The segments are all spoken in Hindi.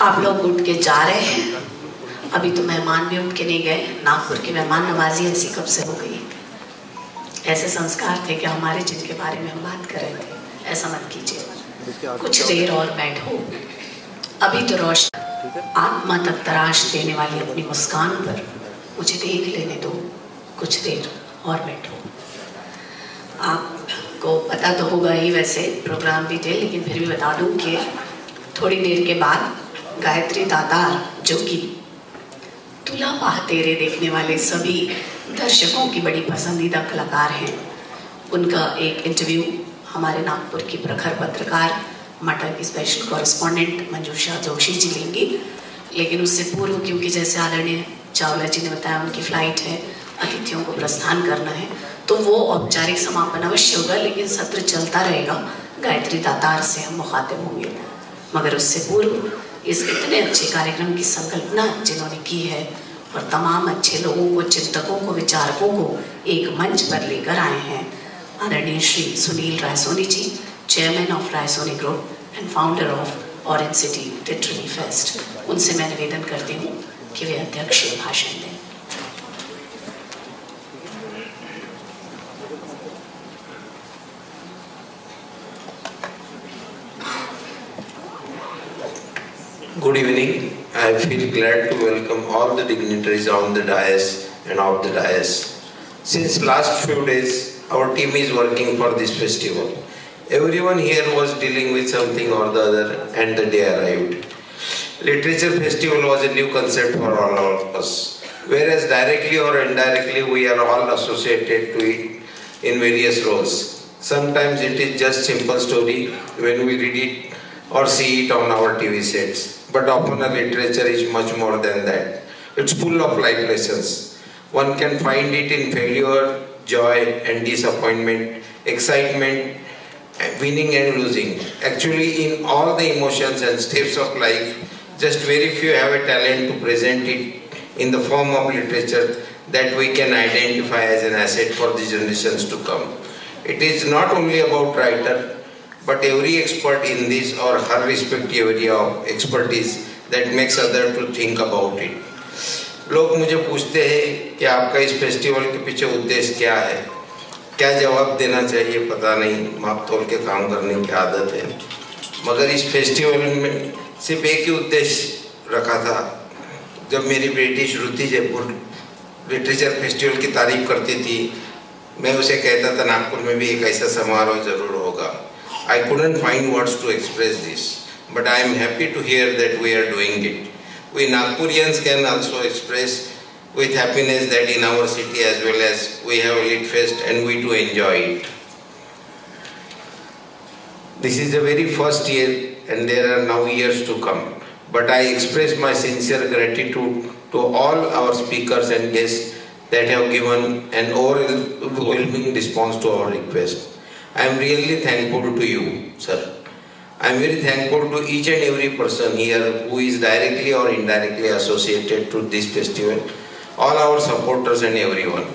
आप लोग उठ के जा रहे हैं। अभी तो मेहमान भी उठ के नहीं गए। नागपुर की मेहमान नवाजी ऐसी कब से हो गई? ऐसे संस्कार थे कि हमारे जिनके बारे में हम बात कर रहे थे? ऐसा मत कीजिए। कुछ देर और बैठो। अभी तो रोशन आत्मा तक तराश देने वाली अपनी मुस्कान पर मुझे देख लेने दो। कुछ देर और बैठो। आपको पता तो होगा ही वैसे प्रोग्राम भी थे लेकिन फिर भी बता दूँ कि थोड़ी देर के बाद गायत्री दातार जो कि तुला पाह तेरे देखने वाले सभी दर्शकों की बड़ी पसंदीदा कलाकार हैं। उनका एक इंटरव्यू हमारे नागपुर की प्रखर पत्रकार, मटर की स्पेशल कॉरेस्पॉन्डेंट मंजूषा जोशी जी लेंगी। लेकिन उससे पूर्व, क्योंकि जैसे आदरणीय चावला जी ने बताया, उनकी फ़्लाइट है, अतिथियों को प्रस्थान करना है तो वो औपचारिक समापन अवश्य होगा, लेकिन सत्र चलता रहेगा। गायत्री दातार से हम मुखातिब होंगे। मगर उससे पूर्व इस इतने अच्छे कार्यक्रम की संकल्पना जिन्होंने की है और तमाम अच्छे लोगों को, चिंतकों को, विचारकों को एक मंच पर लेकर आए हैं। आदरणीय Shri Sunil Raisoni ji chairman of Raisoni group and founder of orange city literary fest उनसे मैं निवेदन करती हूँ कि वे अध्यक्ष भाषण दें। Good evening. I feel glad to welcome all the dignitaries on the dais and off the dais. Since last few days, our team is working for this festival. Everyone here was dealing with something or the other and the day arrived. Literature festival was a new concept for all of us. Whereas directly or indirectly we are all associated to it in various roles. Sometimes it is just simple story when we read it or see it on our TV sets but often a literature is much more than that. It's full of life lessons. One can find it in failure, joy and disappointment, excitement, winning and losing. Actually, in all the emotions and steps of life, just very few have a talent to present it in the form of literature that we can identify as an asset for the generations to come. It is not only about writer, but every expert in this or her respective area of expertise that makes other to think about it. लोग मुझे पूछते हैं कि आपका इस फेस्टिवल के पीछे उद्देश्य क्या है? क्या जवाब देना चाहिए? पता नहीं। माप तोल के काम करने की आदत है। मगर इस फेस्टिवल में सिर्फ़ एक ही उद्देश्य रखा था। जब मेरी बेटी श्रुति जयपुर लिटरेचर फेस्टिवल की तारीफ़ करती थी, मैं उसे कहता था, नागपुर में भी एक ऐसा समारोह ज़रूर होगा। I couldn't find words to express this, but I am happy to hear that we are doing it. We Nagpurians can also express with happiness that in our city as well as we have a Lit Fest and we do enjoy it. This is the very first year and there are now years to come. But I express my sincere gratitude to all our speakers and guests that have given an overwhelming response to our request. I am really thankful to you, sir. I am very thankful to each and every person here who is directly or indirectly associated to this festival, all our supporters and everyone.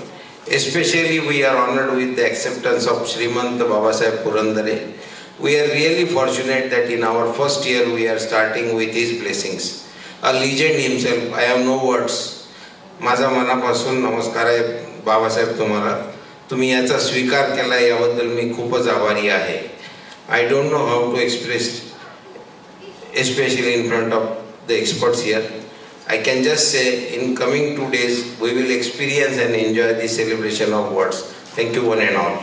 Especially we are honored with the acceptance of Srimant Babasaheb Purandare. We are really fortunate that in our first year we are starting with his blessings. A legend himself, I have no words. माझा मनापासून नमस्कार आहे बाबासाहेब तुम्हाला तुम्हें हाँ स्वीकार के बदल मी खूब आभारी है I don't know how to express especially in front of the experts here I can just say in coming two days we will experience and enjoy the celebration of words thank you one and all